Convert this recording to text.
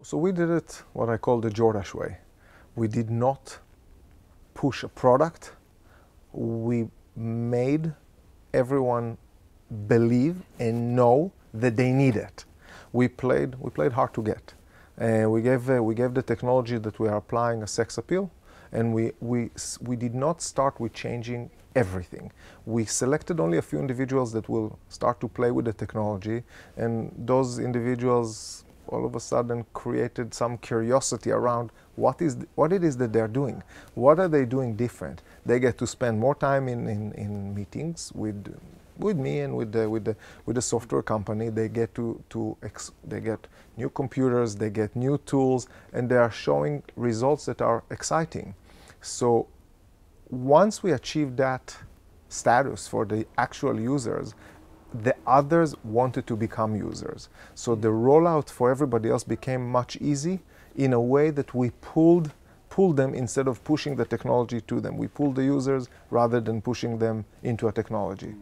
So we did it what I call the Jordache way. We did not push a product. We made everyone believe and know that they need it. We played, we played hard to get. Uh, we, gave, uh, we gave the technology that we are applying a sex appeal, and we, we, we did not start with changing everything. We selected only a few individuals that will start to play with the technology, and those individuals all of a sudden created some curiosity around what is what it is that they're doing. What are they doing different? They get to spend more time in, in, in meetings with with me and with the with the with the software company. They get to to ex, they get new computers, they get new tools, and they are showing results that are exciting. So once we achieve that status for the actual users, the others wanted to become users. So the rollout for everybody else became much easy in a way that we pulled pulled them instead of pushing the technology to them. We pulled the users rather than pushing them into a technology.